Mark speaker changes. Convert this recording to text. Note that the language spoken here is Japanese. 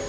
Speaker 1: you